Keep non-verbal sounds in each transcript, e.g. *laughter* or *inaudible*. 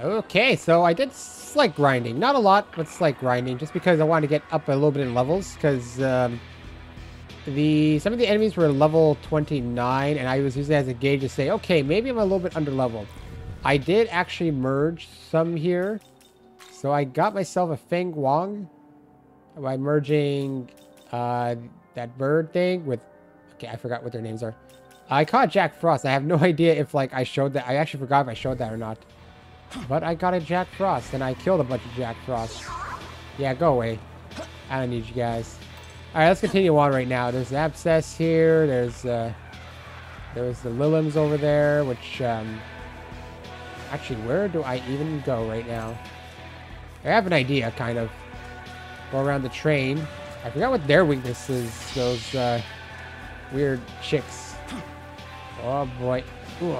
Okay, so I did slight grinding. Not a lot, but slight grinding. Just because I wanted to get up a little bit in levels. Because um, the some of the enemies were level 29. And I was using as a gauge to say, okay, maybe I'm a little bit under leveled. I did actually merge some here. So I got myself a Feng Huang. By merging uh, that bird thing with... Okay, I forgot what their names are. I caught Jack Frost. I have no *laughs* idea if like I showed that. I actually forgot if I showed that or not. But I got a Jack Frost, and I killed a bunch of Jack Frost. Yeah, go away. I don't need you guys. Alright, let's continue on right now. There's an Abscess here. There's, uh... There's the Lilims over there, which, um... Actually, where do I even go right now? I have an idea, kind of. Go around the train. I forgot what their weakness is. Those, uh... Weird chicks. Oh, boy. Ooh.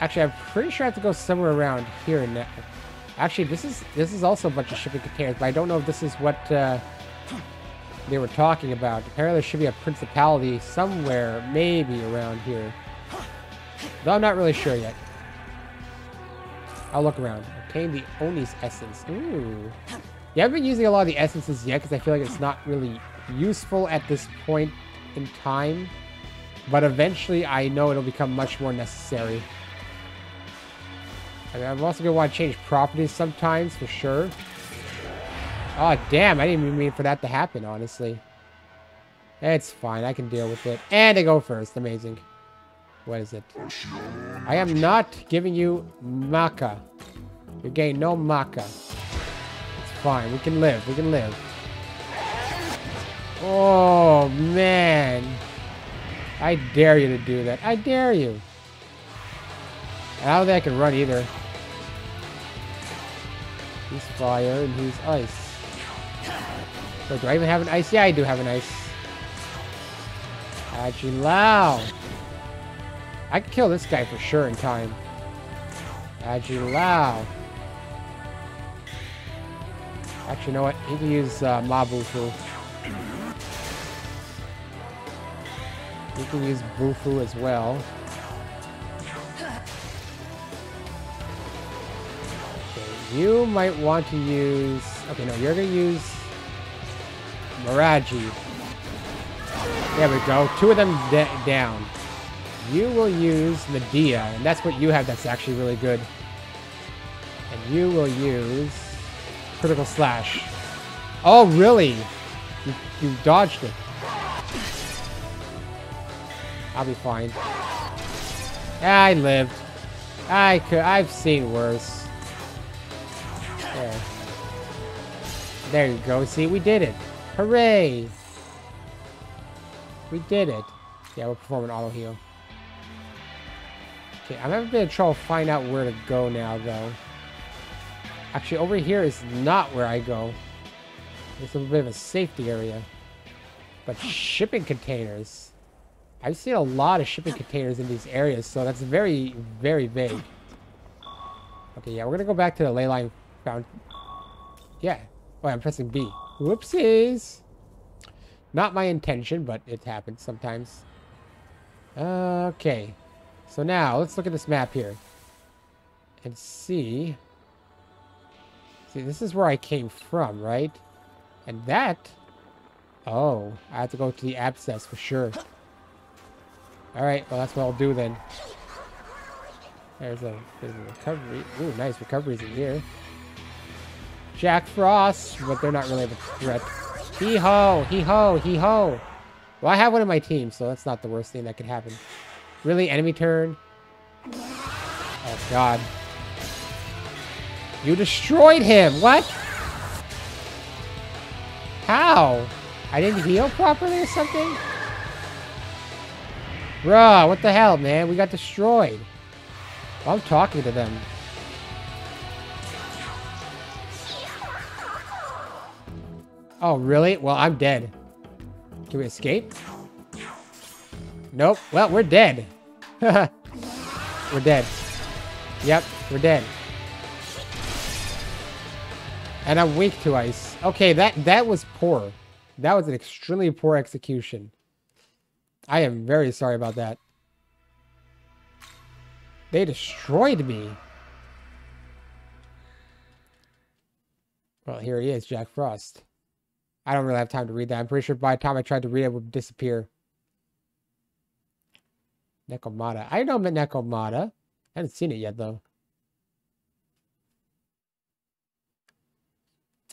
Actually, I'm pretty sure I have to go somewhere around here and there. Actually, this is this is also a bunch of shipping containers, but I don't know if this is what uh, they were talking about. Apparently, there should be a principality somewhere, maybe around here. Though I'm not really sure yet. I'll look around. Obtain the Oni's essence. Ooh. Yeah, I've been using a lot of the essences yet because I feel like it's not really useful at this point in time. But eventually, I know it'll become much more necessary. I'm also going to want to change properties sometimes, for sure. Oh, damn. I didn't even mean for that to happen, honestly. It's fine. I can deal with it. And I go first. Amazing. What is it? I am not giving you Macca. You're getting no Macca. It's fine. We can live. We can live. Oh, man. I dare you to do that. I dare you. I don't think I can run either. He's fire and he's ice. Wait, do I even have an ice? Yeah, I do have an ice. Agilao. I can kill this guy for sure in time. Agilao. Actually, you know what? He can use uh, Mabufu. He can use Bufu as well. You might want to use... Okay, no, you're going to use... Miraji. There we go. Two of them down. You will use Media, and that's what you have that's actually really good. And you will use... Critical Slash. Oh, really? You, you dodged it. I'll be fine. I lived. I could. I've seen worse. There. There you go. See, we did it. Hooray! We did it. Yeah, we're performing auto heal. Okay, I'm having a bit of trouble find out where to go now, though. Actually, over here is not where I go. It's a bit of a safety area. But shipping containers. I've seen a lot of shipping containers in these areas, so that's very, very vague. Okay, yeah, we're gonna go back to the ley line Yeah. Oh, I'm pressing B. Whoopsies. Not my intention, but it happens sometimes. Okay. So now, let's look at this map here. And see... See, this is where I came from, right? And that... Oh, I have to go to the abscess for sure. Alright, well that's what I'll do then. There's a, there's a recovery. Ooh, nice recoveries in here. Jack Frost, but they're not really a threat. Hee-ho! Hee-ho! Hee-ho! Well, I have one in my team, so that's not the worst thing that could happen. Really? Enemy turn? Oh, God. You destroyed him! What? How? I didn't heal properly or something? Bruh, what the hell, man? We got destroyed. I'm talking to them. Oh, really? Well, I'm dead. Can we escape? Nope. Well, we're dead. *laughs* we're dead. Yep, we're dead. And I'm weak to ice. Okay, that, that was poor. That was an extremely poor execution. I am very sorry about that. They destroyed me. Well, here he is, Jack Frost. I don't really have time to read that. I'm pretty sure by the time I tried to read it, it would disappear. Nekomata. I know Nekomata. I haven't seen it yet, though.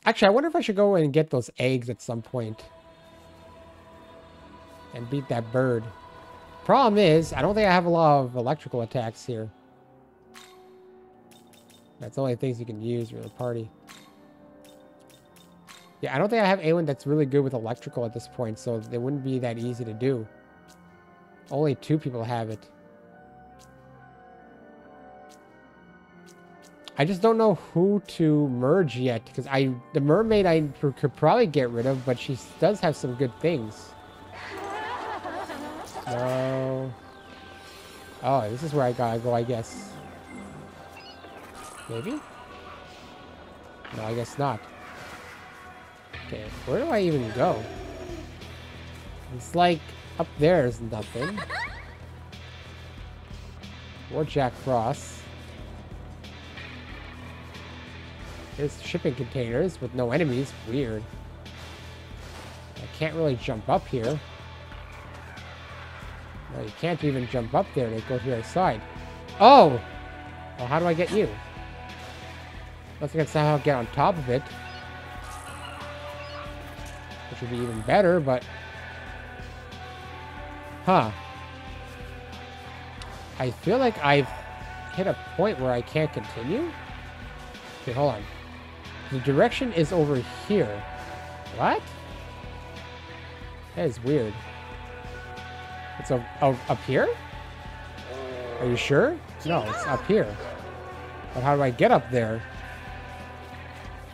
Actually, I wonder if I should go and get those eggs at some point. And beat that bird. Problem is, I don't think I have a lot of electrical attacks here. That's the only things you can use for the party. Yeah, I don't think I have anyone that's really good with electrical at this point, so it wouldn't be that easy to do. Only two people have it. I just don't know who to merge yet, because I the mermaid I could probably get rid of, but she does have some good things. No. Oh, this is where I gotta go, I guess. Maybe? No, I guess not. Okay, where do I even go? It's like up there is nothing. Or Jack Frost. There's shipping containers with no enemies. Weird. I can't really jump up here. No, you can't even jump up there to go to the other side. Oh! Well, how do I get you? Unless I can somehow get on top of it. Be even better, but... Huh. I feel like I've hit a point where I can't continue. Okay, hold on. The direction is over here. What? That is weird. It's up, up, up here? Are you sure? No, it's up here. But how do I get up there?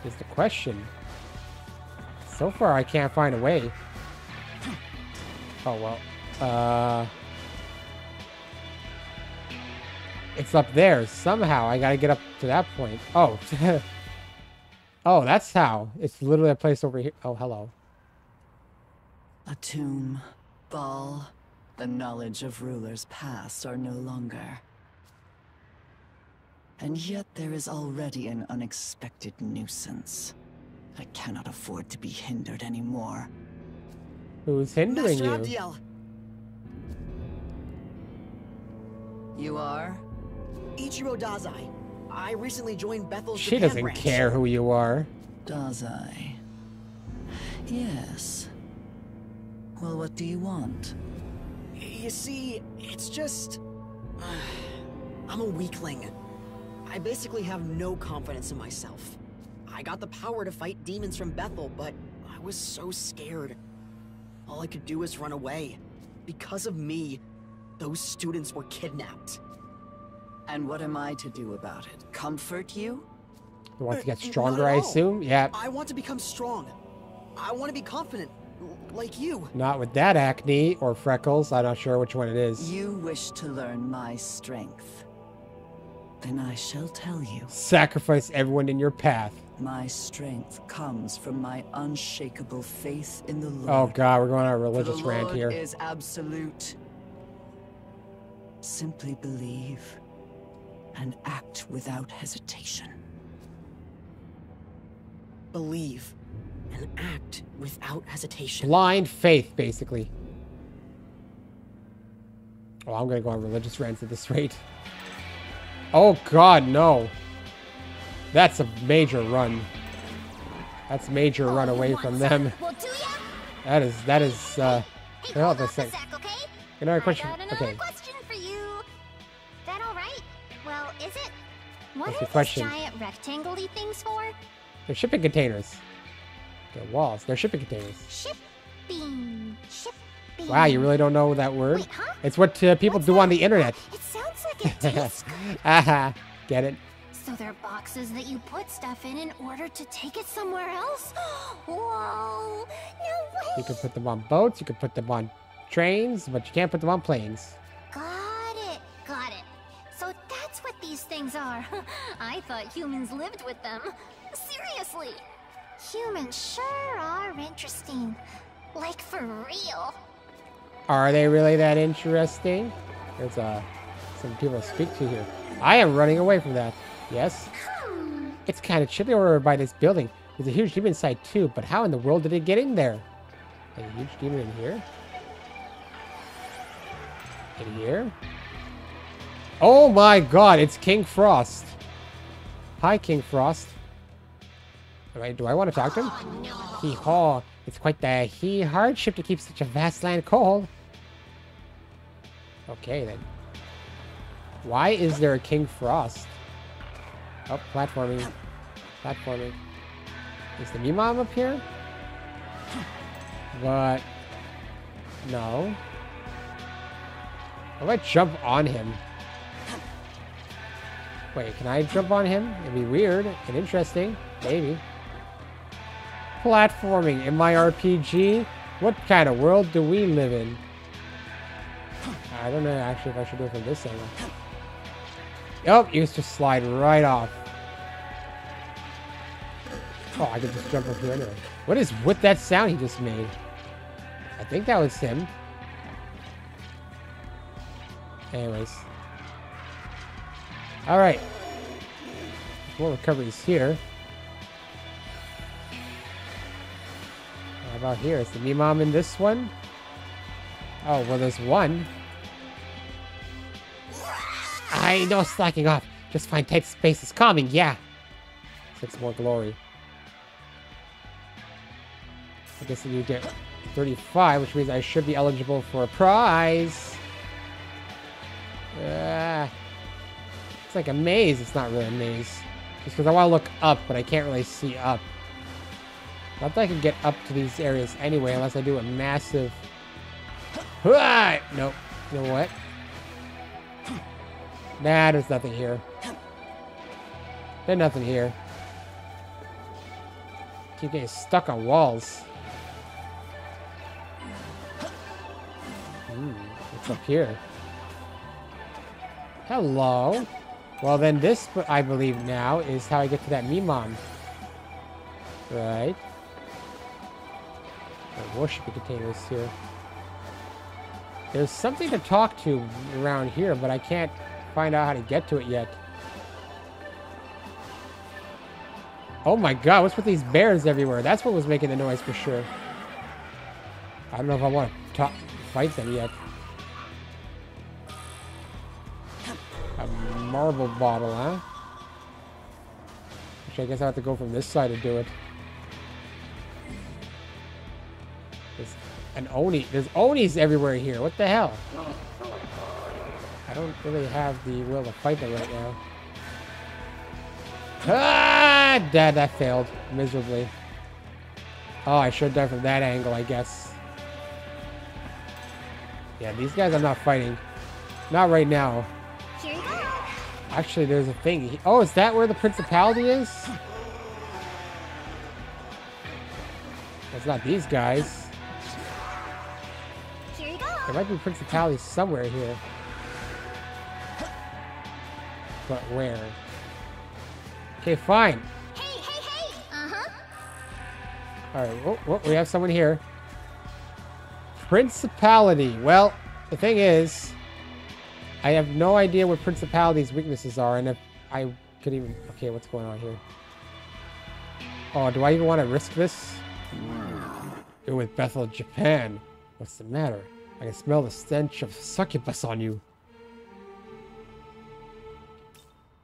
Is the question. So far, I can't find a way. Oh, well. Uh... It's up there. Somehow, I gotta get up to that point. Oh. *laughs* oh, that's how. It's literally a place over here. Oh, hello. A tomb. Bhaal. The knowledge of rulers past are no longer. And yet there is already an unexpected nuisance. I cannot afford to be hindered anymore. Who's hindering Master you? Abdiel, You are? Ichiro Dazai. I recently joined Bethel's She Japan doesn't branch. care who you are. Dazai. Yes. Well, what do you want? You see, it's just... *sighs* I'm a weakling. I basically have no confidence in myself. I got the power to fight demons from Bethel, but I was so scared. All I could do was run away. Because of me, those students were kidnapped. And what am I to do about it? Comfort you? You want to get Uh, stronger, I assume? Yeah, I want to become strong. I want to be confident, like you. not with that acne or freckles. I'm not sure which one it is. You wish to learn my strength. Then I shall tell you. Sacrifice everyone in your path. My strength comes from my unshakable faith in the oh, Lord. Oh god, we're going on a religious rant here. is absolute. Simply believe and act without hesitation. Believe and act without hesitation. Blind faith, basically. Oh, I'm gonna go on religious rants at this rate. Oh god, no. That's a major run. That's major run away from them. Well. That is, that is, uh, Hey, Well, hold that's on a sec, okay? another question. another Okay, question for you. That all right? Well, is it? What What's are question? giant rectangle-y things for? they're shipping containers. They're walls. They're shipping containers. Shipping. Shipping. Wow, you really don't know that word? Wait, huh? It's what uh, people What's do on the internet. It sounds like a disc. Aha, get it? So they're boxes that you put stuff in in order to take it somewhere else? *gasps* Whoa! No way! You can put them on boats, you can put them on trains, but you can't put them on planes. Got it. Got it. So that's what these things are. *laughs* I thought humans lived with them. Seriously. Humans sure are interesting. Like for real. Are they really that interesting? There's uh, some people to speak to here. I am running away from that. Yes? It's kind of chilly over by this building. There's a huge demon inside too, but how in the world did it get in there? A huge demon in here? In here? Oh my god, it's King Frost. Hi, King Frost. Alright, do I want to talk to him? Hee haw. It's quite the he hardship to keep such a vast land cold. Okay then. Why is there a King Frost? Oh, platforming. Platforming. Is the Miman up here? But... No. I jump on him? Wait, can I jump on him? It'd be weird and interesting. Maybe. Platforming in my RPG? What kind of world do we live in? I don't know actually if I should do it from this angle. Oh, you used to slide right off. Oh, I could just jump up here anyway. What is with that sound he just made? I think that was him. Anyways. Alright. More recoveries here. How about here? Is the Miman in this one? Oh, well, there's one. I know slacking off. Just find tight spaces calming, yeah. Six more glory. I guess you get 35, which means I should be eligible for a prize. Ah. It's like a maze. It's not really a maze. Just because I want to look up, but I can't really see up. Not that I can get up to these areas anyway, unless I do a massive... Ah! Nope. You know what? Nah, there's nothing here. There's nothing here. Keep getting stuck on walls. What's up here? Hello. Well, then this, I believe now, is how I get to that Miman. Right. The worshiping containers here. There's something to talk to around here, but I can't find out how to get to it yet. Oh my god, what's with these bears everywhere? That's what was making the noise for sure. I don't know if I want to talk, fight them yet. A marble bottle, huh? Which I guess I have to go from this side to do it. There's an Oni. There's Onis everywhere here. What the hell? I don't really have the will to fight them right now. Ah! Dad, that failed miserably. Oh, I should have from that angle, I guess. Yeah, these guys I'm not fighting. Not right now. Here you go. Actually, there's a thing. Oh, is that where the principality is? It's not these guys. Here you go. There might be principality somewhere here. But where? Okay, fine. Hey, hey, hey. Uh-huh. Alright, oh, oh, we have someone here. Principality. Well, the thing is, I have no idea what Principality's weaknesses are, and if I could even... Okay, what's going on here? Oh, do I even want to risk this? You're with Bethel, Japan. What's the matter? I can smell the stench of succubus on you.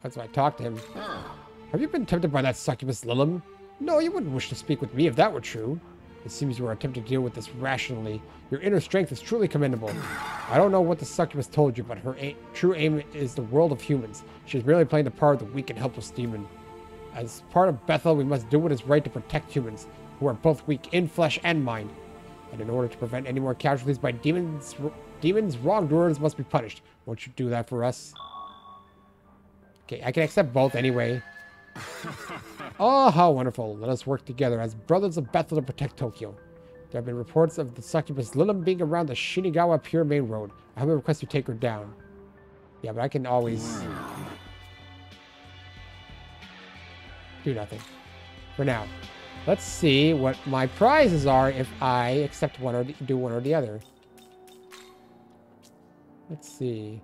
That's why I talked to him. Have you been tempted by that succubus, Lilim? No, you wouldn't wish to speak with me if that were true. It seems you are attempting to deal with this rationally. Your inner strength is truly commendable. I don't know what the succubus told you, but her true aim is the world of humans. She is merely playing the part of the weak and helpless demon. As part of Bethel, we must do what is right to protect humans, who are both weak in flesh and mind. And in order to prevent any more casualties by demons, demons, wrongdoers must be punished. Won't you do that for us? Okay, I can accept both anyway. *laughs* Oh, how wonderful. Let us work together as brothers of Bethel to protect Tokyo. There have been reports of the succubus Lilim being around the Shinagawa Pier Main Road. I have a request to take her down. Yeah, but I can always do nothing. For now. Let's see what my prizes are if I accept one or do one or the other. Let's see.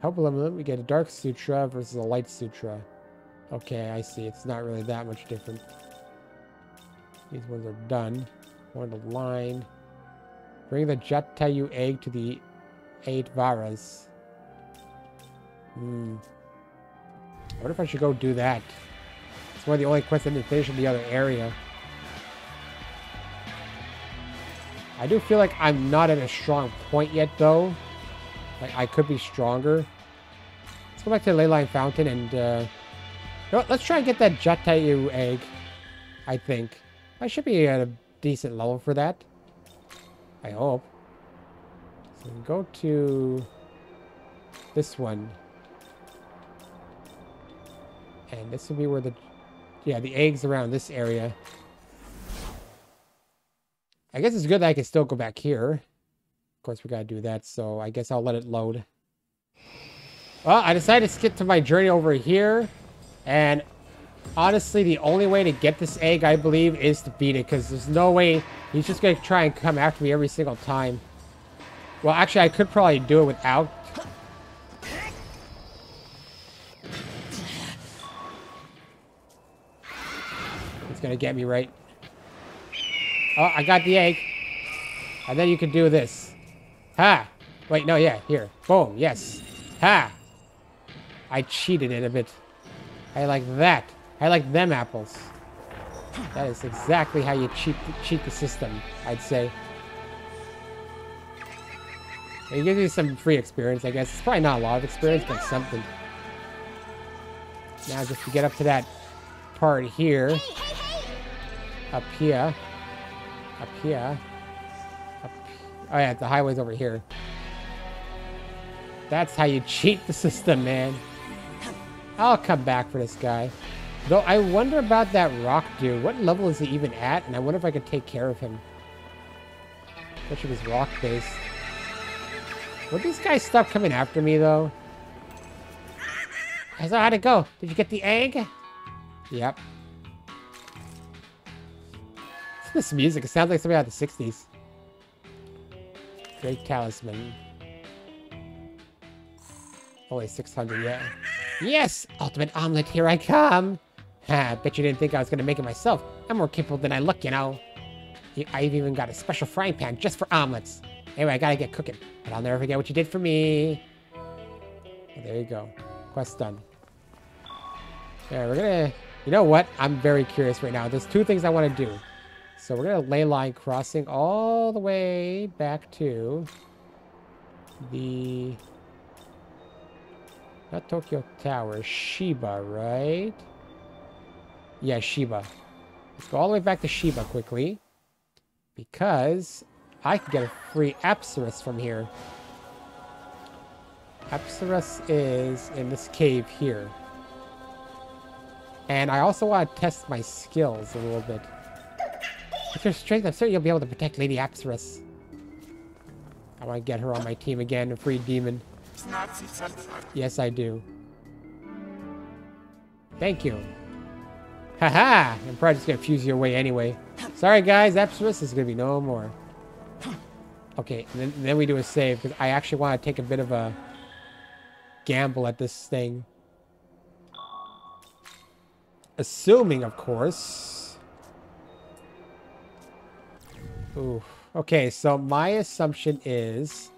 Help Lilim, we get a Dark Sutra versus a Light Sutra. Okay, I see. It's not really that much different. These ones are done. One the line. Bring the Jatayu egg to the eight Varas. Hmm. I wonder if I should go do that. It's one of the only quests I didn't finish in the other area. I do feel like I'm not at a strong point yet, though. Like, I could be stronger. Let's go back to the Leyline Fountain and, uh... Let's try and get that Jatayu egg. I think. I should be at a decent level for that. I hope. So go to this one. And this would be where the... Yeah, the eggs around this area. I guess it's good that I can still go back here. Of course, we gotta do that, so I guess I'll let it load. Well, I decided to skip to my journey over here. And honestly, the only way to get this egg, I believe, is to beat it. Because there's no way he's just going to try and come after me every single time. Well, actually, I could probably do it without. It's going to get me right. Oh, I got the egg. And then you can do this. Ha! Wait, no, yeah, here. Boom, yes. Ha! I cheated it a bit. I like that. I like them apples. That is exactly how you cheat cheat the system, I'd say. It gives you some free experience, I guess. It's probably not a lot of experience, but something. Now just to get up to that part here. Up here. Up here. Up Oh yeah, the highway's over here. That's how you cheat the system, man. I'll come back for this guy. Though I wonder about that rock dude. What level is he even at? And I wonder if I could take care of him. Which was rock based. Would these guys stop coming after me though? So how'd it go? Did you get the egg? Yep. *laughs* this music? It sounds like something out of the 60s. Great talisman. Only 600, yeah. Yes! Ultimate omelet, here I come! *laughs* Ha, bet you didn't think I was gonna make it myself. I'm more capable than I look, you know. I've even got a special frying pan just for omelets. Anyway, I gotta get cooking. But I'll never forget what you did for me. There you go. Quest done. Yeah, we're gonna... You know what? I'm very curious right now. There's two things I want to do. So we're gonna ley line crossing all the way back to the not Tokyo Tower, Shiba, right? Yeah, Shiba. Let's go all the way back to Shiba quickly. Because I can get a free Apsaras from here. Apsaras is in this cave here. And I also want to test my skills a little bit. With your strength, I'm certain you'll be able to protect Lady Apsaras. I want to get her on my team again, a free demon. Yes, I do. Thank you. Haha! -ha! I'm probably just gonna fuse your way anyway. Sorry guys, Apsaras is gonna be no more. Okay, then, then we do a save, because I actually want to take a bit of a gamble at this thing. Assuming, of course. Ooh. Okay, so my assumption is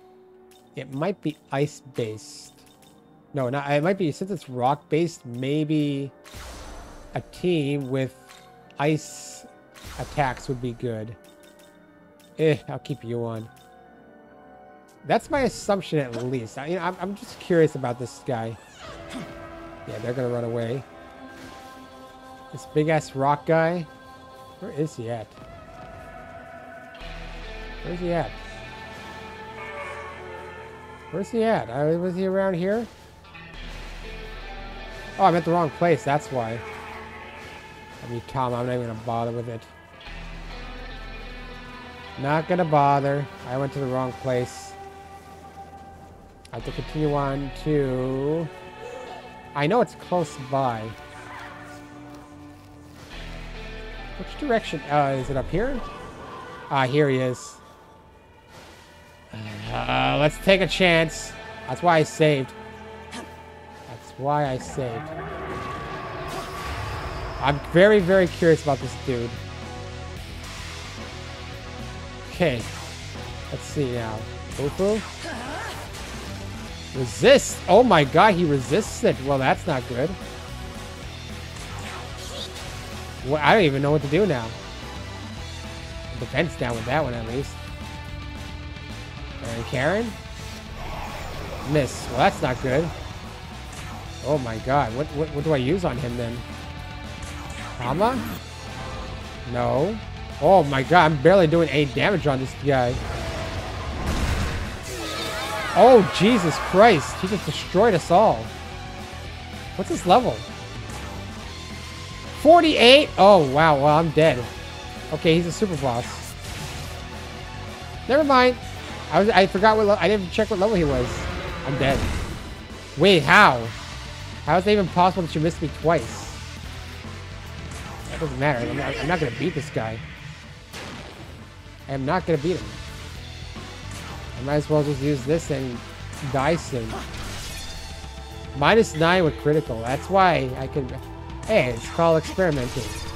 it might be ice-based. No, not, it might be, since it's rock-based, maybe a team with ice attacks would be good. Eh, I'll keep you on. That's my assumption at least. I, you know, I'm, just curious about this guy. Yeah, they're gonna run away. This big-ass rock guy. Where is he at? Where's he at? Where's he at? Uh, was he around here? Oh, I'm at the wrong place. That's why. I mean, Tom, I'm not even gonna bother with it. Not gonna bother. I went to the wrong place. I have to continue on to... I know it's close by. Which direction? Uh, is it up here? Ah, here he is. Uh, let's take a chance. That's why I saved. That's why I saved. I'm very, very curious about this dude. Okay. Let's see now. Bufu. Resist. Oh my god, he resists it. Well, that's not good. Well, I don't even know what to do now. Defense down with that one at least. And Karen? Miss. Well, that's not good. Oh my god. What, what, what do I use on him then? Hama? No. Oh my god, I'm barely doing any damage on this guy. Oh, Jesus Christ. He just destroyed us all. What's his level? 48? Oh, wow. Well, I'm dead. Okay, he's a super boss. Never mind. I was I forgot what I didn't check what level he was. I'm dead. Wait, how? How is it even possible that you missed me twice? That doesn't matter. I'm not, I'm not gonna beat this guy. I am not gonna beat him. I might as well just use this and die soon. Minus 9 with critical. That's why I can... Hey, it's called experimenting.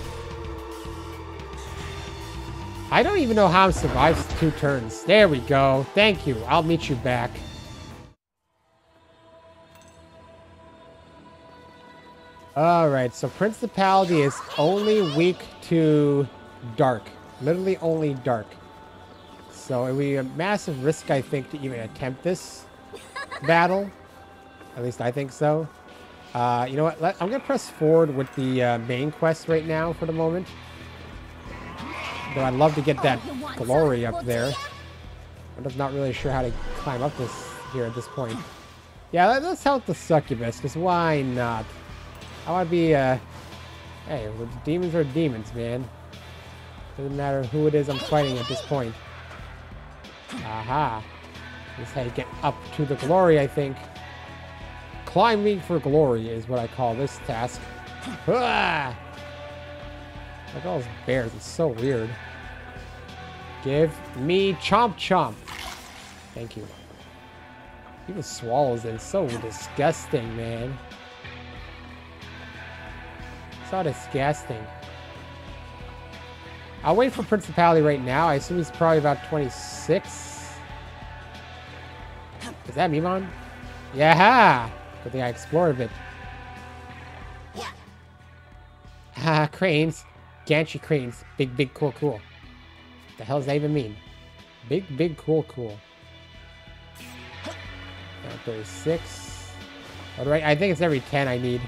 I don't even know how I survived two turns. There we go. Thank you. I'll meet you back. Alright, so Principality is only weak to dark. Literally only dark. So it would be a massive risk, I think, to even attempt this *laughs* battle. At least I think so. Uh, you know what? Let, I'm going to press forward with the uh, main quest right now for the moment. Though I'd love to get that glory up there. I'm just not really sure how to climb up this here at this point. Yeah, let, us help the succubus, because why not? I want to be, uh... Hey, demons are demons, man. Doesn't matter who it is I'm fighting at this point. Aha. This is how you get up to the glory, I think. Climbing for glory is what I call this task. Ah! Like all those bears, it's so weird. Give me chomp chomp. Thank you. Even swallows it. So disgusting, man. So disgusting. I'll wait for Principality right now. I assume he's probably about 26. Is that Miman? Yeah! Good thing I explored a bit. Ah, cranes. Gantry cranes. Big, big, cool, cool. The hell does that even mean? Big, big, cool, cool. Uh, 36. All right, I, I think it's every 10 I need.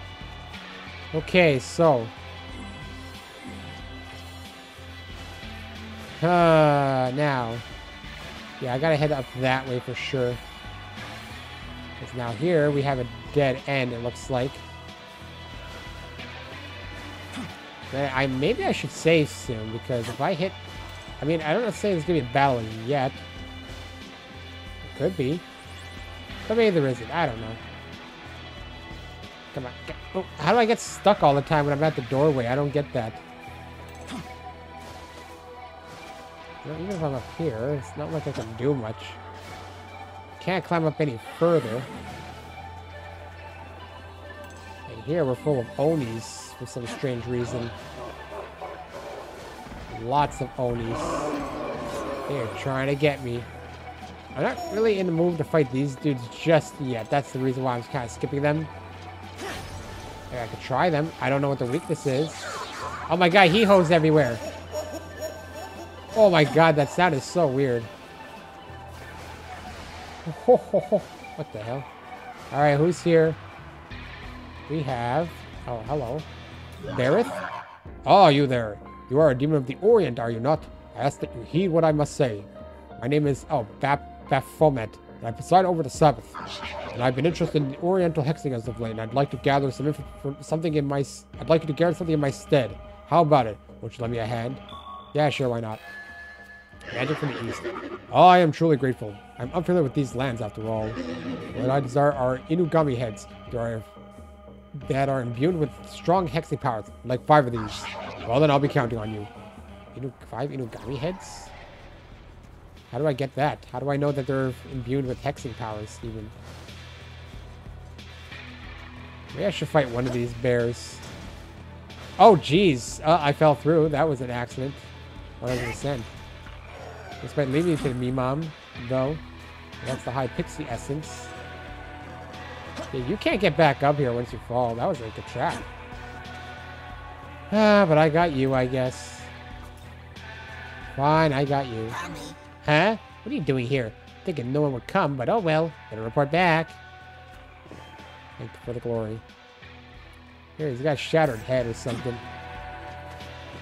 Okay, so. Uh, now. Yeah, I gotta head up that way for sure. Because now here we have a dead end, it looks like. I maybe I should save soon because if I hit, I mean I don't know say there's gonna be a battle yet. It could be, but maybe there isn't. I don't know. Come on. Get, oh, how do I get stuck all the time when I'm at the doorway? I don't get that. even if I'm up here, it's not like I can do much. Can't climb up any further. And here we're full of Onis for some strange reason. Lots of Onis. They're trying to get me. I'm not really in the mood to fight these dudes just yet. That's the reason why I'm kind of skipping them. Maybe I could try them. I don't know what the weakness is. Oh my god, he hose everywhere. Oh my god, that sound is so weird. *laughs* What the hell? Alright, who's here? We have... Oh, hello. Berith? Oh, ah, you there. You are a demon of the Orient, are you not? I ask that you heed what I must say. My name is... Oh, Bap Baphomet, and I preside over the Sabbath. And I've been interested in the Oriental hexing as of late, and I'd like to gather some something in my... I'd like you to gather something in my stead. How about it? Would you lend me a hand? Yeah, sure, why not? Magic from the east. Oh, I am truly grateful. I'm unfamiliar with these lands, after all. What I desire are Inugami heads. There are that are imbued with strong hexing powers, like five of these. Well, then I'll be counting on you. Inu five Inugami heads? How do I get that? How do I know that they're imbued with hexing powers, even? Maybe I should fight one of these bears. Oh, jeez. Uh, I fell through. That was an accident. 100%. This might lead me to the Miman, though. That's the high pixie essence. Yeah, you can't get back up here once you fall. That was like a trap. Ah, but I got you, I guess. Fine, I got you. Huh? What are you doing here? Thinking no one would come, but oh well. Better report back. Thank you for the glory. Here, he's got a shattered head or something.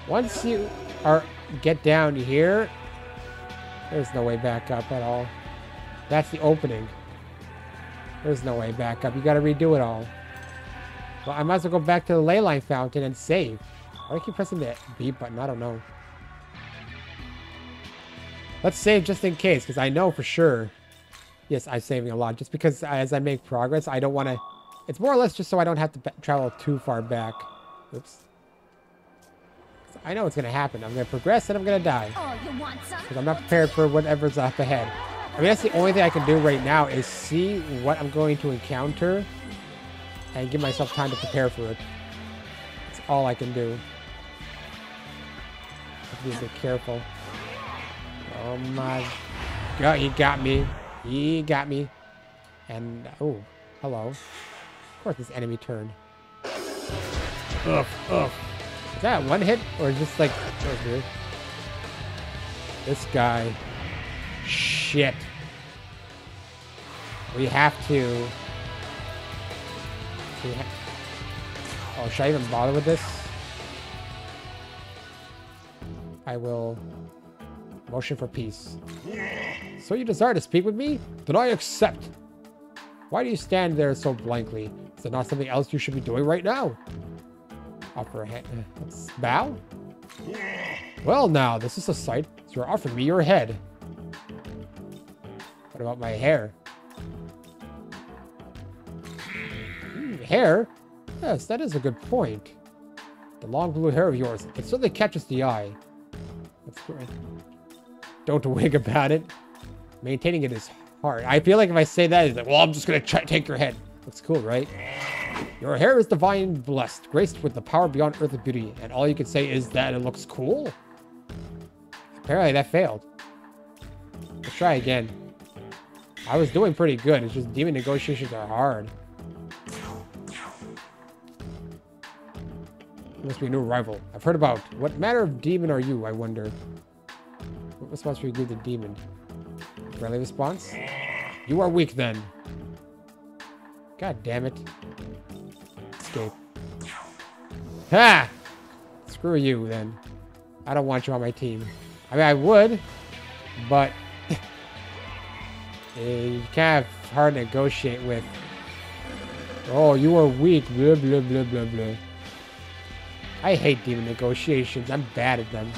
Once you are get down here, there's no way back up at all. That's the opening. There's no way back up. You gotta redo it all. Well, I might as well go back to the ley line fountain and save. Why do I keep pressing the B button? I don't know. Let's save just in case, because I know for sure. Yes, I'm saving a lot. Just because as I make progress, I don't want to... It's more or less just so I don't have to travel too far back. Oops. I know it's going to happen. I'm going to progress and I'm going to die. You want some? Because I'm not prepared for whatever's up ahead. I mean, that's the only thing I can do right now is see what I'm going to encounter and give myself time to prepare for it. That's all I can do. Have to be careful. Oh my god, he got me. He got me. And, oh, hello. Of course this enemy turned. Ugh, ugh. Is that one hit? Or just like, weird. This guy. Shit. We have to... we ha oh, should I even bother with this? I will motion for peace. So you desire to speak with me? Then I accept. Why do you stand there so blankly? Is there not something else you should be doing right now? Offer a hand. Let's bow? Well now, this is a sight. So you're offering me your head. What about my hair? Hmm, hair? Yes, that is a good point. The long blue hair of yours, it certainly catches the eye. That's great. Don't *laughs* wig about it. Maintaining it is hard. I feel like if I say that, it's like, well, I'm just gonna take your head. Looks cool, right? Your hair is divine blessed, graced with the power beyond earthly beauty, and all you can say is that it looks cool? Apparently that failed. Let's try again. I was doing pretty good, it's just demon negotiations are hard. Must be a new rival. I've heard about. What matter of demon are you, I wonder? What response should we give the demon? Friendly response? You are weak then. God damn it. Escape. Ha! Screw you then. I don't want you on my team. I mean, I would, but you kind of hard to negotiate with. Oh, you are weak. Blah, blah, blah, blah, blah. I hate demon negotiations. I'm bad at them.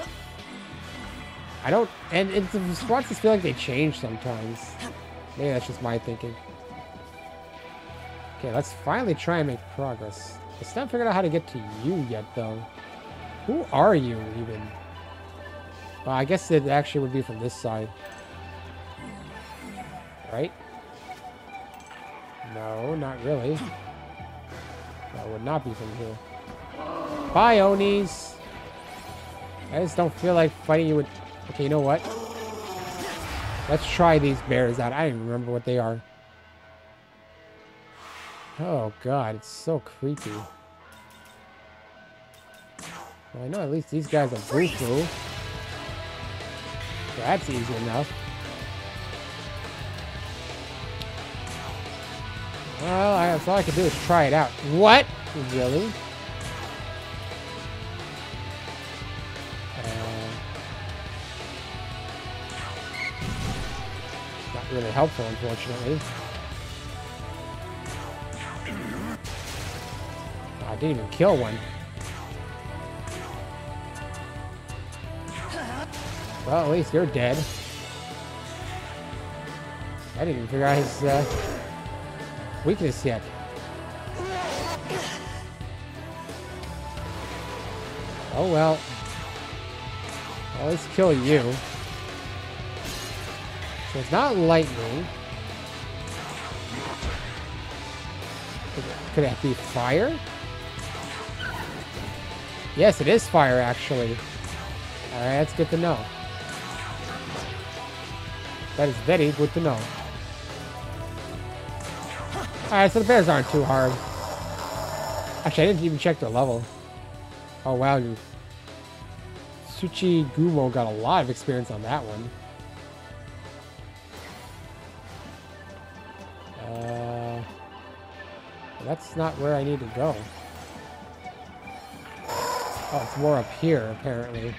I don't, and it's the responses feel like they change sometimes. Maybe that's just my thinking. Okay, let's finally try and make progress. I still haven't figured out how to get to you yet, though. Who are you, even? Well, I guess it actually would be from this side. Right? No, not really. That would not be from here. Bye, Onis! I just don't feel like fighting you with... Okay, you know what? Let's try these bears out. I don't even remember what they are. Oh, God. It's so creepy. Well, I know at least these guys are boo-boo. That's easy enough. Well, I, all I can do is try it out. What? Really? Not really helpful, unfortunately. Oh, I didn't even kill one. Well, at least you're dead. I didn't even figure out his uh, weakness yet. Oh well. At least kill you. So it's not lightning. Could it be fire? Yes, it is fire, actually. Alright, that's good to know. That is very good to know. Alright, so the bears aren't too hard. Actually, I didn't even check their level. Oh, wow. You... Tsuchigumo got a lot of experience on that one. Uh, that's not where I need to go. Oh, it's more up here, apparently.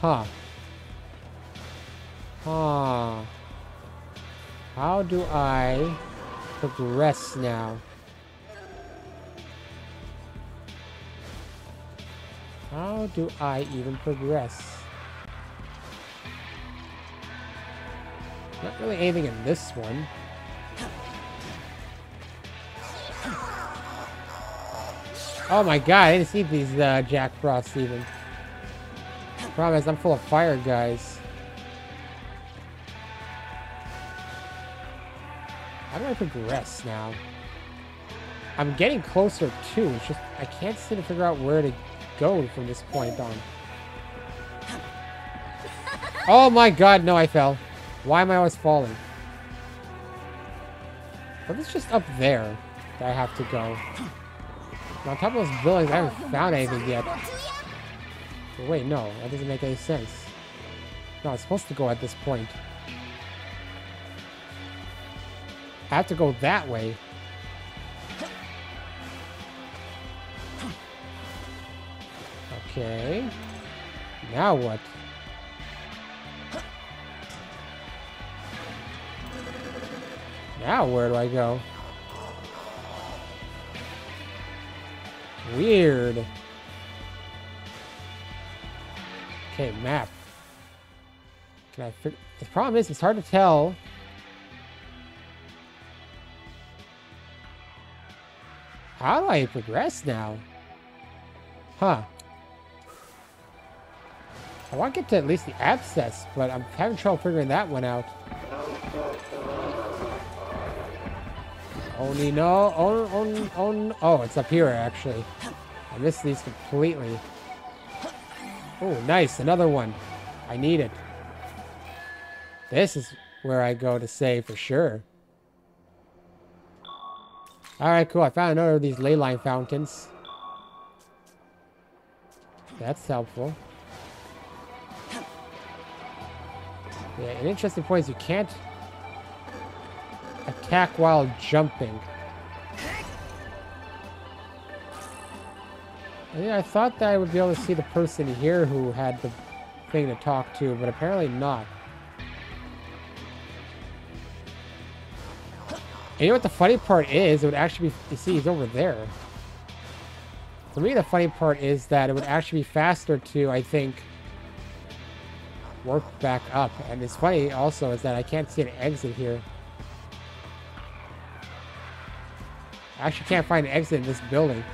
Huh. Huh. How do I progress now? How do I even progress? Not really anything in this one. Oh my god, I didn't see these uh, Jack Frosts even. Problem is, I'm full of fire, guys. How do I progress now? I'm getting closer too. It's just I can't seem to figure out where to go from this point on. Oh my god, no, I fell. Why am I always falling? But it's just up there that I have to go. on top of those buildings, I haven't found anything yet. wait, no, that doesn't make any sense. No, it's supposed to go at this point. I have to go that way. Okay. Now what? Now where do I go? Weird. Okay, map. Can I figure... The problem is, it's hard to tell... How do I progress now? Huh. I want to get to at least the abscess, but I'm having trouble figuring that one out. Only no, oh, oh, oh, oh, it's up here actually. I missed these completely. Oh, nice, another one. I need it. This is where I go to save for sure. Alright, cool. I found another of these ley line fountains. That's helpful. Yeah, an interesting point is you can't attack while jumping. Yeah, I thought that I would be able to see the person here who had the thing to talk to, but apparently not. You know what the funny part is? It would actually be... You see, he's over there. For me, the funny part is that it would actually be faster to, I think, work back up. And it's funny also is that I can't see an exit here. I actually can't find an exit in this building.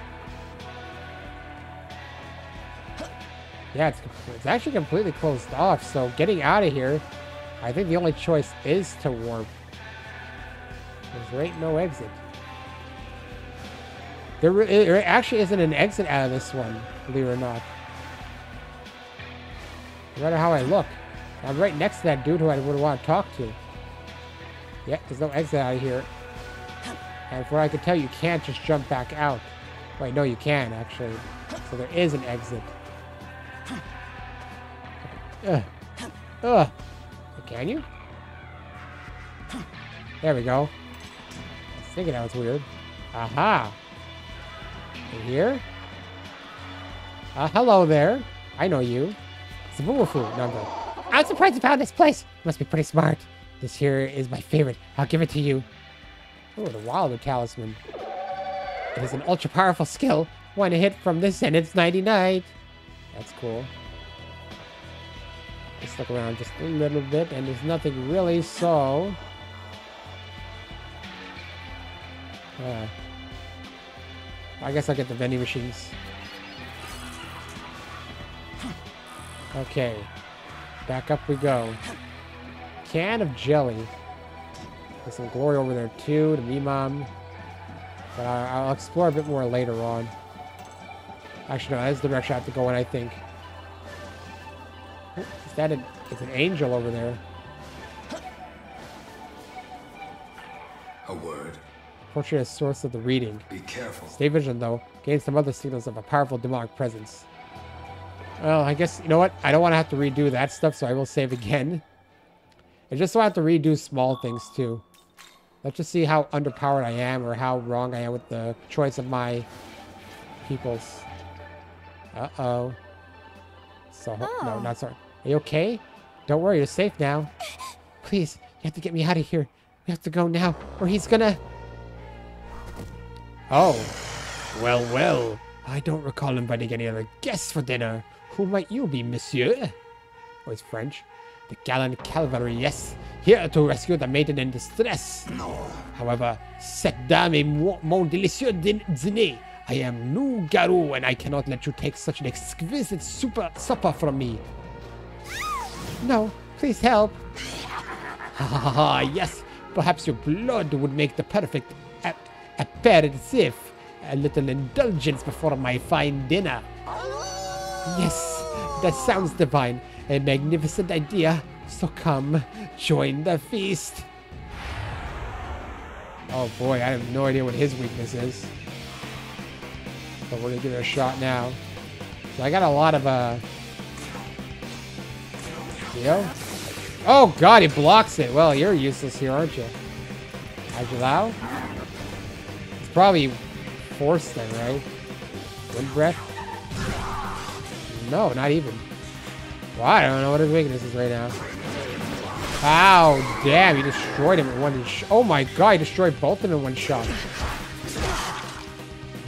Yeah, it's, it's actually completely closed off, so getting out of here, I think the only choice is to warp. There ain't no exit. There, there actually isn't an exit out of this one, believe it or not. No matter how I look. I'm right next to that dude who I would want to talk to. Yeah, there's no exit out of here. And for what I can tell, you can't just jump back out. Wait, no, you can, actually. So there is an exit. Ugh. Ugh. Can you? There we go. Thinking that was weird. Aha. Here? Uh, hello there. I know you. It's a number. I'm surprised you found this place. Must be pretty smart. This here is my favorite. I'll give it to you. Oh, the Wilder Talisman. It is an ultra-powerful skill. One hit from this and it's 99. That's cool. Let's look around just a little bit, and there's nothing really, so... Uh, I guess I'll get the vending machines. Okay. Back up we go. Can of jelly. There's some glory over there too, the Miman. But I, will explore a bit more later on. Actually, no, that's the direction I have to go in, I think. Is that an, it's an angel over there. Portrait is source of the reading. Be careful. Stay vigilant, though. Gain some other signals of a powerful demonic presence. Well, I guess, you know what? I don't want to have to redo that stuff, so I will save again. I just don't have to redo small things, too. Let's just see how underpowered I am, or how wrong I am with the choice of my peoples. Uh-oh. So, no, Oh. not sorry. Are you okay? Don't worry, you're safe now. Please, you have to get me out of here. We have to go now, or he's gonna... Oh. Well, well. I don't recall inviting any other guests for dinner. Who might you be, monsieur? Oh, it's French. The gallant cavalry, yes. Here to rescue the maiden in distress. No. However, cette dame est mon, délicieux dîner. I am Loup-garou, and I cannot let you take such an exquisite super supper from me. No, please help. Ha ha ha, yes. Perhaps your blood would make the perfect aperitif. A little indulgence before my fine dinner. Yes, that sounds divine. A magnificent idea. So come, join the feast. Oh boy, I have no idea what his weakness is. But we're gonna give it a shot now. So I got a lot of, uh... Zio? Oh god, he blocks it. Well, you're useless here, aren't you? Agilao? Probably force then, right? Wind breath? No, not even. Well, I don't know what his weakness is right now. Ow, damn, he destroyed him in one Oh my god, he destroyed both of them in one shot.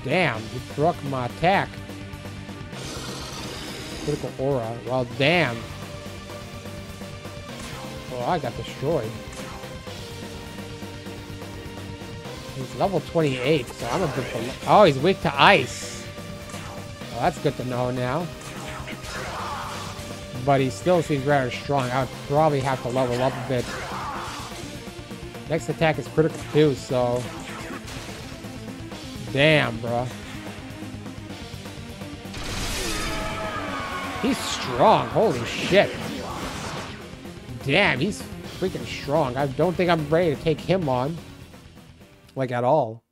Damn, he broke my attack. Critical aura. Well, damn. Well, I got destroyed. He's level 28, so I'm a below. Oh, he's weak to ice. Well, that's good to know now. But he still seems rather strong. I would probably have to level up a bit. Next attack is critical too, so... Damn, bro. He's strong. Holy shit. Damn, he's freaking strong. I don't think I'm ready to take him on. Like, at all.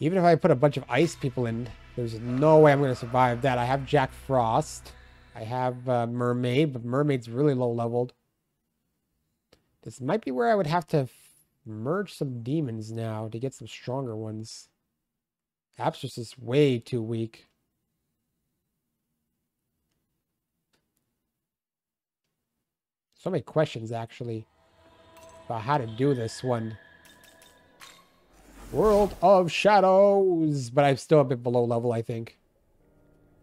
Even if I put a bunch of ice people in, there's no way I'm going to survive that. I have Jack Frost. I have uh, Mermaid, but Mermaid's really low leveled. This might be where I would have to merge some demons now to get some stronger ones. Apsaras is way too weak. So many questions, actually, about how to do this one. World of Shadows, but I'm still a bit below level, I think.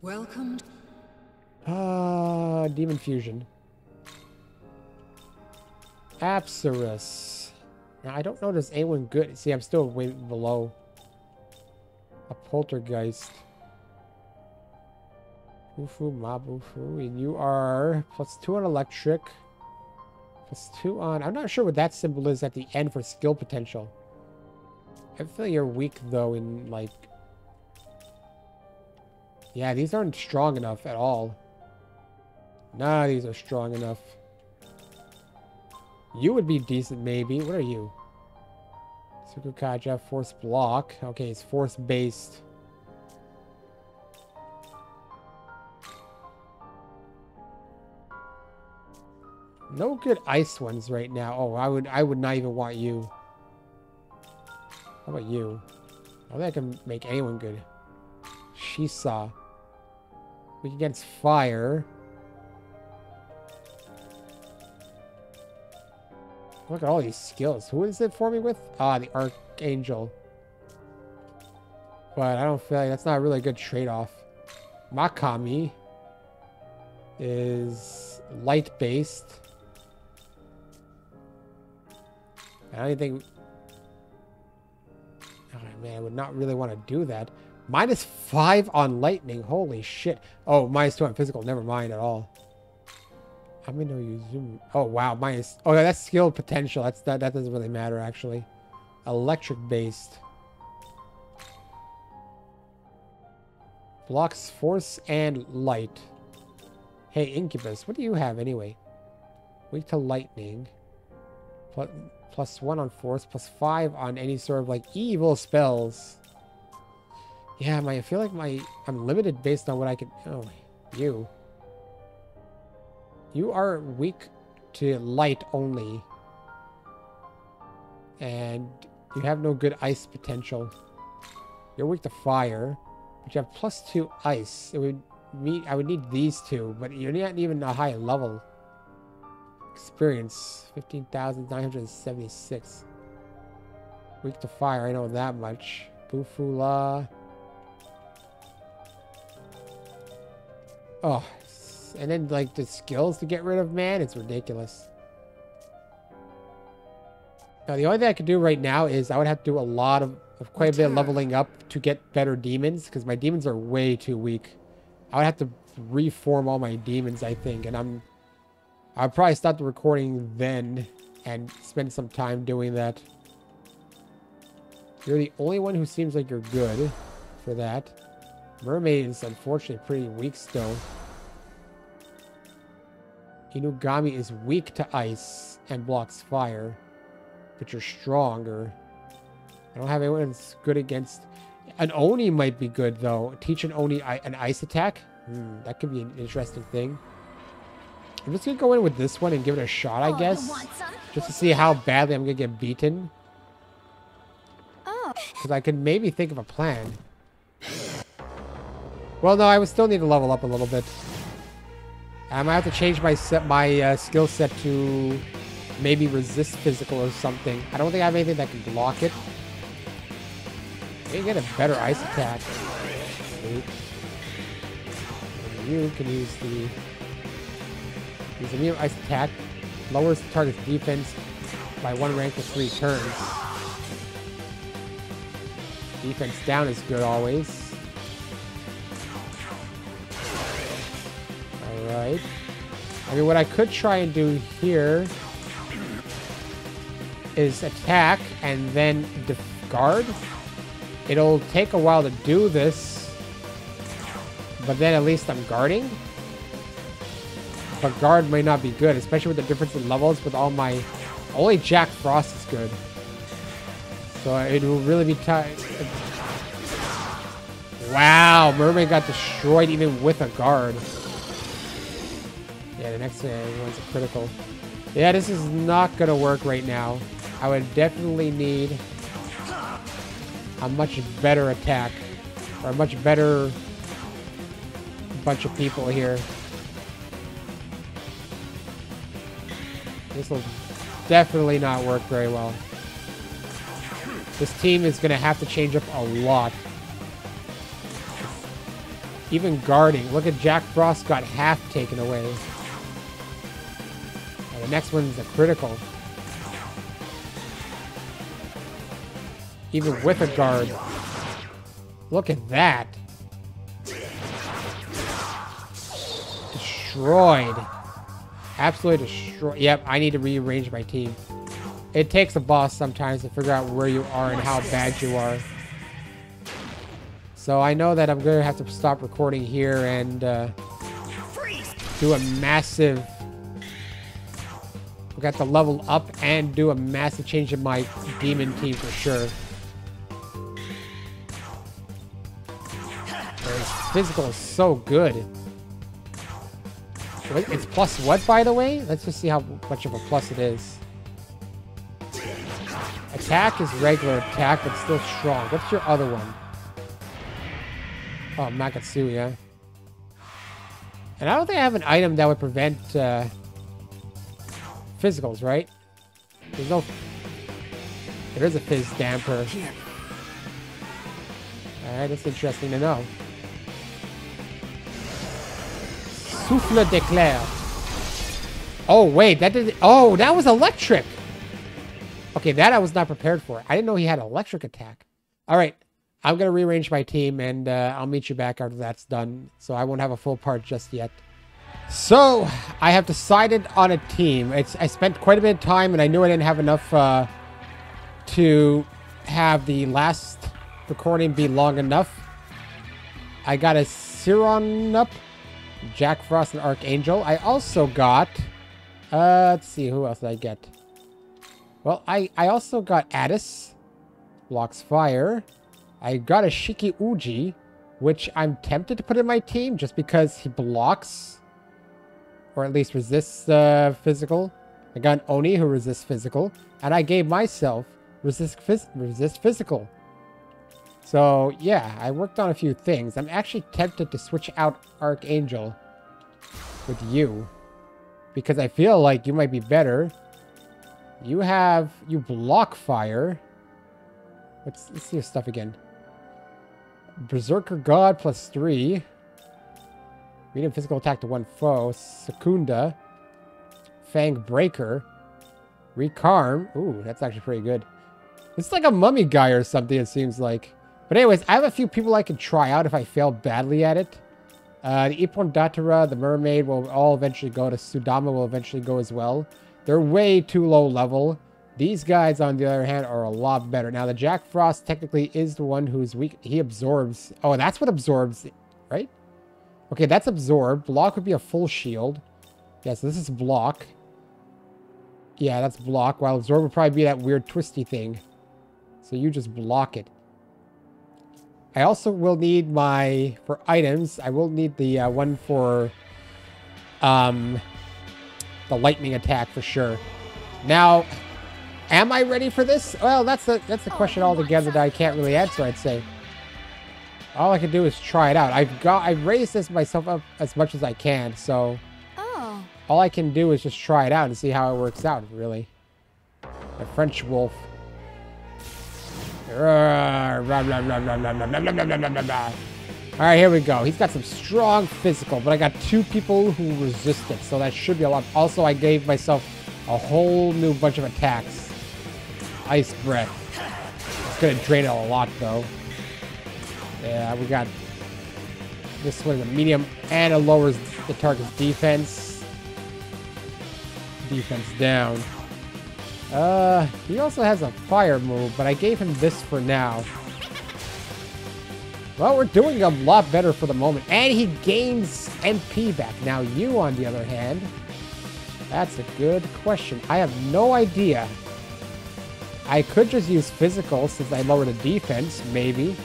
Welcome. Ah, Demon Fusion. Apsaras. Now, I don't know there's anyone good. See, I'm still way below. A Poltergeist. Bufu Mabufu. And you are plus two on electric. Plus two on... I'm not sure what that symbol is at the end for skill potential. I feel you're weak, though, in, like... Yeah, these aren't strong enough at all. Nah, these are strong enough. You would be decent, maybe. What are you? Sukukaja, force block. Okay, it's force No good ice ones right now. Oh, I would I would not even want you. How about you? I don't think I can make anyone good. She Shisa. Weak against fire. Look at all these skills. Who is it for me with? Ah, the Archangel. But I don't feel like that's not really a good trade-off. Makami is light-based. I don't think... Oh, man, I would not really want to do that. Minus five on lightning. Holy shit. Oh, minus two on physical. Never mind at all. How many know you zoom? Oh wow, minus. Oh, yeah, that's skill potential. That's that. That doesn't really matter actually. Electric based. Blocks force and light. Hey, Incubus, what do you have anyway? Weak to lightning. Plus one on force, plus five on any sort of like evil spells. Yeah, my I feel like my I'm limited based on what I can. Oh, you. You are weak to light only, and you have no good ice potential. You're weak to fire, but you have plus two ice. It would meet. I would need these two, but you're not even a high level. Experience fifteen thousand nine hundred seventy-six. Weak to fire. I know that much. Bufula. Oh, and then like the skills to get rid of man, it's ridiculous. Now the only thing I could do right now is I would have to do a lot of, of quite a bit of leveling up to get better demons because my demons are way too weak. I would have to reform all my demons, I think, and I'm I'll probably stop the recording then and spend some time doing that. You're the only one who seems like you're good for that. Mermaid is unfortunately pretty weak still. Inugami is weak to ice and blocks fire, but you're stronger. I don't have anyone that's good against... An Oni might be good, though. Teach an Oni an ice attack? Hmm, that could be an interesting thing. I'm just to go in with this one and give it a shot, I Oh, guess. Just to see how badly I'm going to get beaten. Oh. Because I could maybe think of a plan. Well, no, I would still need to level up a little bit. I might have to change my set, my uh, skill set to maybe resist physical or something. I don't think I have anything that can block it. Maybe get a better ice attack. And you can use the the immune ice attack. Lowers the target's defense by one rank for three turns. Defense down is good always. Alright. I mean, what I could try and do here is attack and then guard. It'll take a while to do this, but then at least I'm guarding. But guard may not be good, especially with the difference in levels with all my... Only Jack Frost is good. So it will really be tight. Wow, Mermaid got destroyed even with a guard. Yeah, the next one's a critical. Yeah, this is not gonna work right now. I would definitely need a much better attack. Or a much better bunch of people here. This will definitely not work very well. This team is going to have to change up a lot. Even guarding. Look at Jack Frost got half taken away. And the next one's a critical. Even with a guard. Look at that. Destroyed. Absolutely destroy. Yep, I need to rearrange my team. It takes a boss sometimes to figure out where you are and how bad you are. So I know that I'm going to have to stop recording here and uh, do a massive... We got to level up and do a massive change in my demon team for sure. Physical is so good. It's plus what, by the way? Let's just see how much of a plus it is. Attack is regular attack, but still strong. What's your other one? Oh, Makatsu, yeah. And I don't think I have an item that would prevent uh, physicals, right? There's no... There is a fizz damper. Alright, that's interesting to know. Souffle d'éclair. Oh, wait, that did... Oh, that was electric! Okay, that I was not prepared for. I didn't know he had electric attack. All right, I'm going to rearrange my team, and uh, I'll meet you back after that's done. So I won't have a full part just yet. So I have decided on a team. It's I spent quite a bit of time, and I knew I didn't have enough uh, to have the last recording be long enough. I got a Cironnup, Jack Frost, and Archangel. I also got. Uh, let's see, who else did I get? Well, I, I also got Addis, blocks fire. I got a Shiki-Ouji, which I'm tempted to put in my team just because he blocks, or at least resists uh, physical. I got an Oni who resists physical, and I gave myself resist, phys resist physical. So yeah, I worked on a few things. I'm actually tempted to switch out Archangel with you because I feel like you might be better. You have you block fire. Let's let's see your stuff again. Berserker God plus three. Medium physical attack to one foe. Secunda. Fang Breaker. Recarm. Ooh, that's actually pretty good. It's like a mummy guy or something, it seems like. But anyways, I have a few people I can try out if I fail badly at it. Uh, the Ippon Datara, the Mermaid will all eventually go. To Sudama will eventually go as well. They're way too low level. These guys, on the other hand, are a lot better. Now, the Jack Frost technically is the one who's weak. He absorbs. Oh, that's what absorbs, right? Okay, that's absorb. Block would be a full shield. Yeah, so this is block. Yeah, that's block. While absorb would probably be that weird twisty thing. So you just block it. I also will need my, for items, I will need the uh, one for um, the lightning attack for sure. Now, am I ready for this? Well, that's the, that's the question altogether that I can't really answer, I'd say. All I can do is try it out. I've got, I've raised this myself up as much as I can, so Oh, all I can do is just try it out and see how it works out, really. The French wolf. Alright, here we go. He's got some strong physical, but I got two people who resist it, so that should be a lot. Also, I gave myself a whole new bunch of attacks. Ice Breath. It's gonna drain it a lot, though. Yeah, we got... This one a medium, and it lowers the target's defense. Defense down. Uh, he also has a fire move, but I gave him this for now. Well, we're doing a lot better for the moment. And he gains MP back. Now, you, on the other hand, that's a good question. I have no idea. I could just use physical since I lowered the defense, maybe.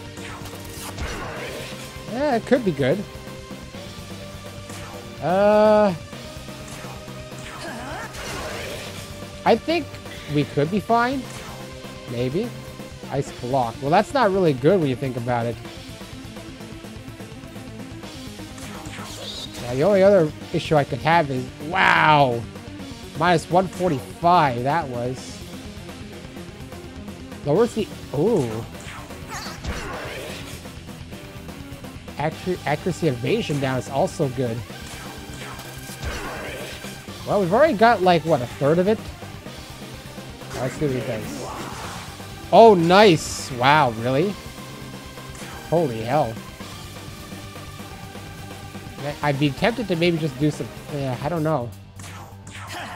Yeah, it could be good. Uh... I think we could be fine. Maybe. Ice block. Well, that's not really good when you think about it. Yeah, the only other issue I could have is... Wow! Minus 145, that was. Lowers the... Ooh. Accu accuracy evasion down is also good. Well, we've already got, like, what, a third of it? Let's see what he does. Oh, nice! Wow, really? Holy hell. I'd be tempted to maybe just do some... Yeah, I don't know.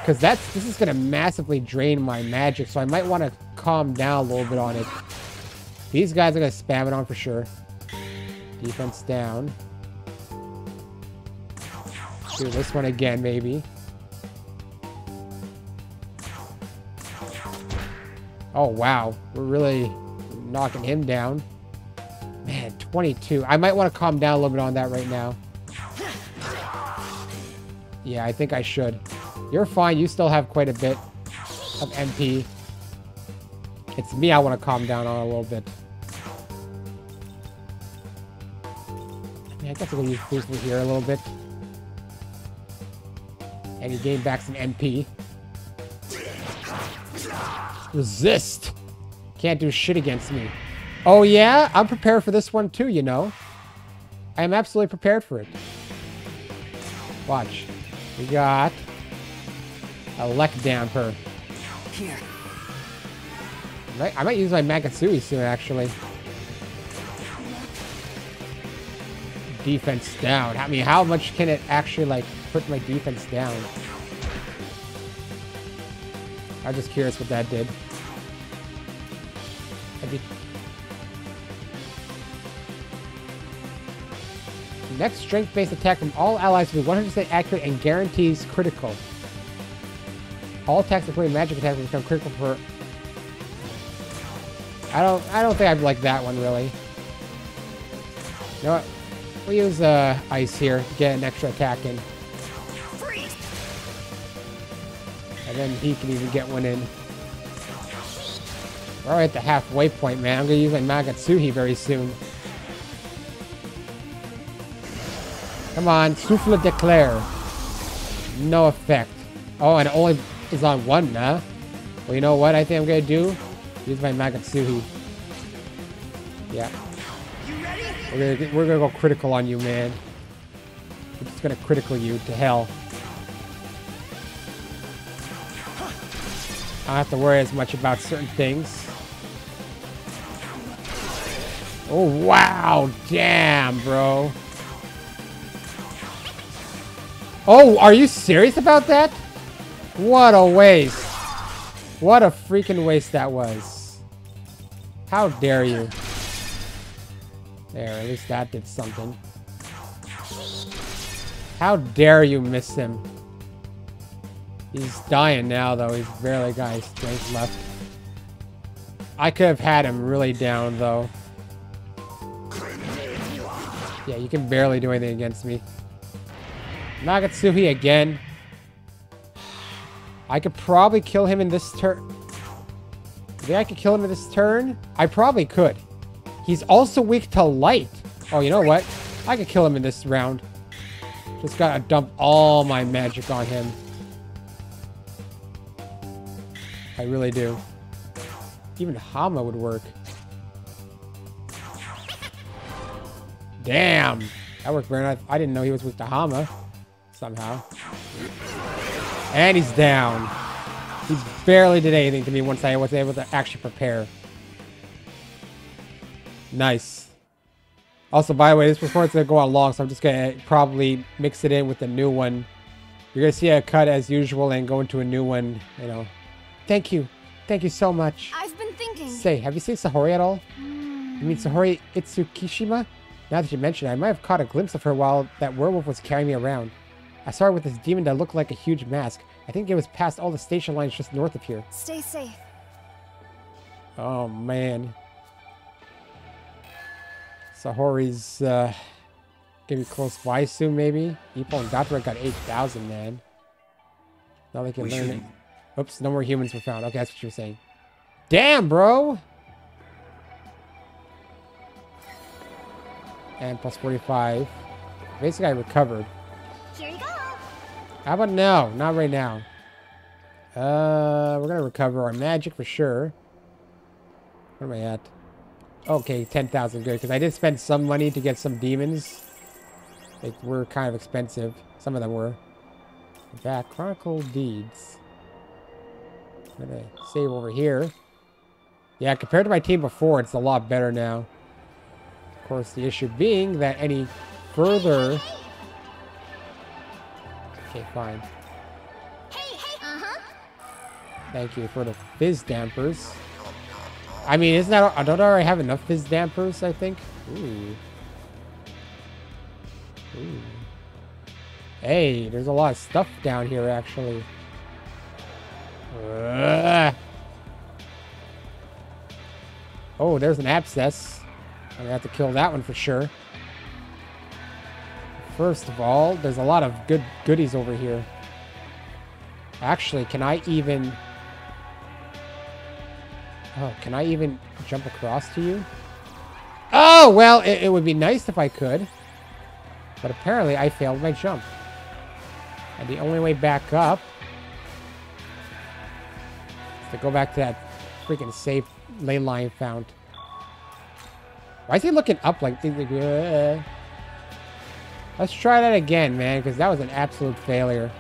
Because that's this is going to massively drain my magic, so I might want to calm down a little bit on it. These guys are going to spam it on for sure. Defense down. Do this one again, maybe. Oh, wow. We're really knocking him down. Man, 22. I might want to calm down a little bit on that right now. Yeah, I think I should. You're fine. You still have quite a bit of MP. It's me I want to calm down on a little bit. Yeah, I guess I'm going to use Boostful here a little bit. And you gain back some MP. Resist. Can't do shit against me. Oh yeah? I'm prepared for this one too, you know. I am absolutely prepared for it. Watch. We got a Lek Damper. Here. I might, I might use my Magatsuhi soon, actually. Defense down. I mean, how much can it actually, like, put my defense down? I'm just curious what that did. I'd. Next strength-based attack from all allies will be 100% accurate and guarantees critical. All attacks, including magic attacks, will become critical for. I don't. I don't think I'd like that one really. You know what? We'll use uh, ice here to get an extra attack in, and then he can even get one in. We're at the halfway point, man. I'm gonna use my Magatsuhi very soon. Come on, Souffle d'éclair. No effect. Oh, and it only is on one, huh? Well, you know what I think I'm gonna do? Use my Magatsuhi. Yeah. We're gonna, we're gonna go critical on you, man. We're just gonna critical you to hell. I don't have to worry as much about certain things. Oh, wow. Damn, bro. Oh, are you serious about that? What a waste. What a freaking waste that was. How dare you? There, at least that did something. How dare you miss him? He's dying now, though. He's barely got his strength left. I could have had him really down, though. Yeah, you can barely do anything against me. Magatsuhi again. I could probably kill him in this turn. Think I could kill him in this turn? I probably could. He's also weak to light. Oh, you know what? I could kill him in this round. Just gotta dump all my magic on him. I really do. Even Hama would work. Damn! That worked very nice. I didn't know he was with to Hama. Somehow. And he's down. He barely did anything to me once I was able to actually prepare. Nice. Also, by the way, this record's gonna go on long, so I'm just gonna probably mix it in with the new one. You're gonna see a cut as usual and go into a new one, you know. Thank you. Thank you so much. I've been thinking. Say, have you seen Sahori at all? You mean Sahori Itsukishima? Now that you mention it, I might have caught a glimpse of her while that werewolf was carrying me around. I saw her with this demon that looked like a huge mask. I think it was past all the station lines just north of here. Stay safe. Oh man. Sahori's uh gonna be close by soon maybe. Ippon Datara got eight thousand man. Now they can We learn it. shouldn't. Oops, no more humans were found. Okay, that's what you were saying. Damn, bro! And plus 45. Basically, I recovered. Here you go. How about now? Not right now. Uh, we're gonna recover our magic for sure. Where am I at? Okay, 10,000, good. Because I did spend some money to get some demons. They were kind of expensive. Some of them were. Back, Chronicle Deeds. I'm gonna save over here. Yeah, compared to my team before, it's a lot better now. Of course, the issue being that any further... Okay, fine. Thank you for the fizz dampers. I mean, isn't that... I don't already have enough fizz dampers, I think? Ooh. Ooh. Hey, there's a lot of stuff down here, actually. Oh, there's an abscess. I'm gonna have to kill that one for sure. First of all, there's a lot of good goodies over here. Actually, can I even... Oh, can I even jump across to you? Oh, well, it, it would be nice if I could. But apparently I failed my jump. And the only way back up to go back to that freaking safe lane line found. Why is he looking up like... Uh, let's try that again, man, because that was an absolute failure.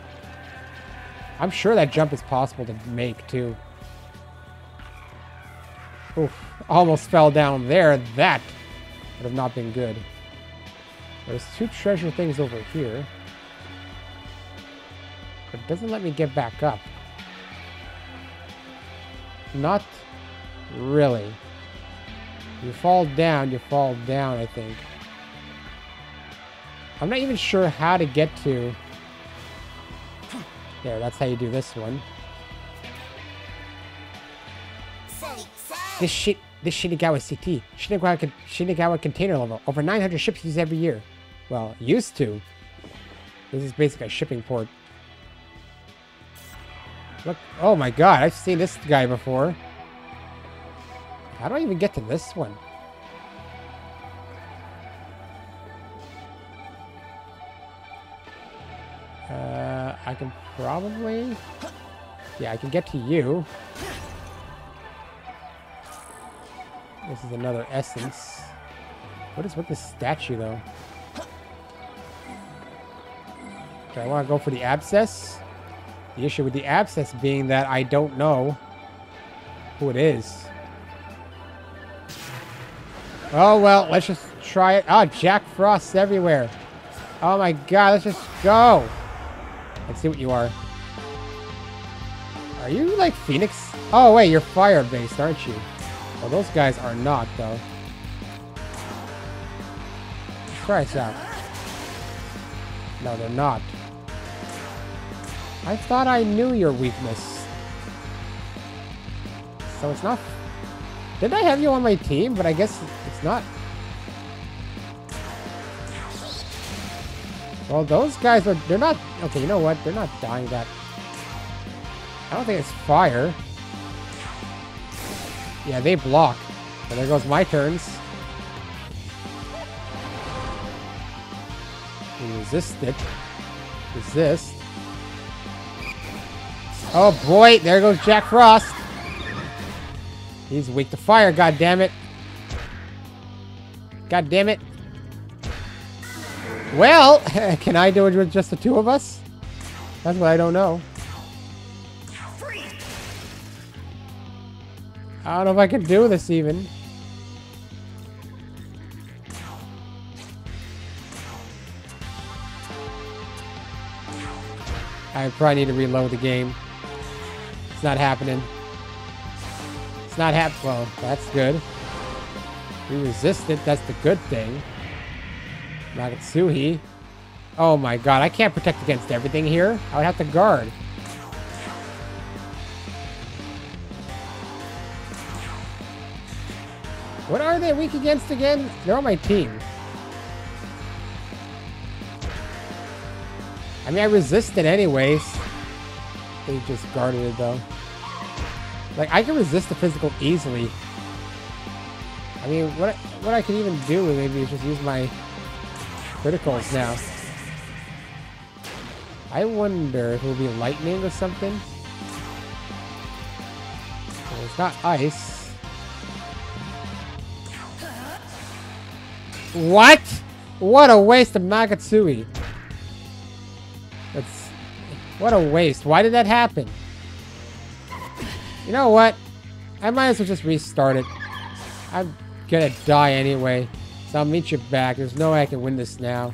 I'm sure that jump is possible to make, too. Oof, almost fell down there. That would have not been good. There's two treasure things over here. But it doesn't let me get back up. Not really. You fall down, you fall down, I think. I'm not even sure how to get to... There, that's how you do this one. This shit, this Shinagawa CT. Shinagawa, con- Shinagawa container level. Over 900 ships used every year. Well, used to. This is basically a shipping port. Look, oh my god, I've seen this guy before. How do I even get to this one? Uh, I can probably... Yeah, I can get to you. This is another essence. What is with this statue, though? Okay, I want to go for the abscess. The issue with the abscess being that I don't know who it is. Oh, well, let's just try it. Oh, Jack Frost's everywhere. Oh my god, let's just go. Let's see what you are. Are you like Phoenix? Oh, wait, you're fire-based, aren't you? Well, those guys are not, though. Try this out. No, they're not. I thought I knew your weakness. So it's not... Did I have you on my team? But I guess it's not. Well, those guys are... They're not... Okay, you know what? They're not dying that... I don't think it's fire. Yeah, they block. So there goes my turns. Resist it. Resist. Oh boy, there goes Jack Frost. He's weak to fire, god damn it. God damn it. Well, *laughs* can I do it with just the two of us? That's what I don't know. I don't know if I can do this even. I probably need to reload the game. Not happening. It's not hap- well, that's good. We resist it, that's the good thing. Magatsuhi. Oh my god, I can't protect against everything here. I would have to guard. What are they weak against again? They're on my team. I mean, I resisted anyways. They just guarded it though. Like, I can resist the physical easily. I mean, what I, what I can even do maybe is just use my criticals now. I wonder if it will be lightning or something. Well, it's not ice. What? What a waste of Magatsuhi. That's what a waste. Why did that happen? You know what? I might as well just restart it. I'm gonna die anyway. So I'll meet you back. There's no way I can win this now.